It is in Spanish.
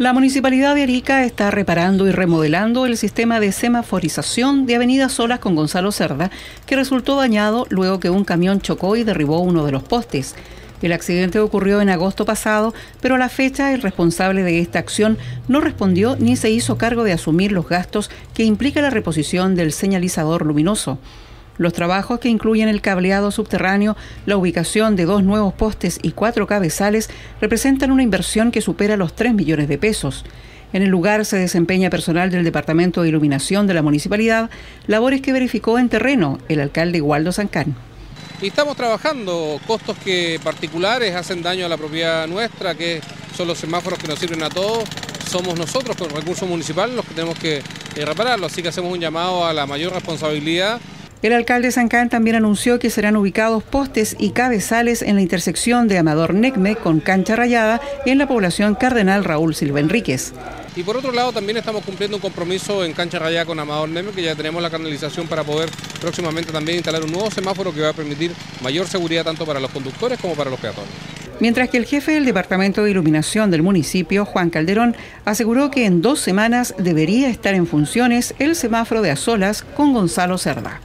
La Municipalidad de Arica está reparando y remodelando el sistema de semaforización de Avenida Solas con Gonzalo Cerda, que resultó dañado luego que un camión chocó y derribó uno de los postes. El accidente ocurrió en agosto pasado, pero a la fecha el responsable de esta acción no respondió ni se hizo cargo de asumir los gastos que implica la reposición del señalizador luminoso. Los trabajos que incluyen el cableado subterráneo, la ubicación de dos nuevos postes y cuatro cabezales representan una inversión que supera los 3 millones de pesos. En el lugar se desempeña personal del Departamento de Iluminación de la Municipalidad, labores que verificó en terreno el alcalde Waldo Sancán. Y estamos trabajando costos que particulares hacen daño a la propiedad nuestra, que son los semáforos que nos sirven a todos. Somos nosotros con recursos municipales los que tenemos que eh, repararlo, así que hacemos un llamado a la mayor responsabilidad el alcalde Sancán también anunció que serán ubicados postes y cabezales en la intersección de Amador Necme con Cancha Rayada en la población Cardenal Raúl Silva Enríquez. Y por otro lado también estamos cumpliendo un compromiso en Cancha Rayada con Amador Necme, que ya tenemos la canalización para poder próximamente también instalar un nuevo semáforo que va a permitir mayor seguridad tanto para los conductores como para los peatones. Mientras que el jefe del Departamento de Iluminación del municipio, Juan Calderón, aseguró que en dos semanas debería estar en funciones el semáforo de Azolas con Gonzalo Cerda.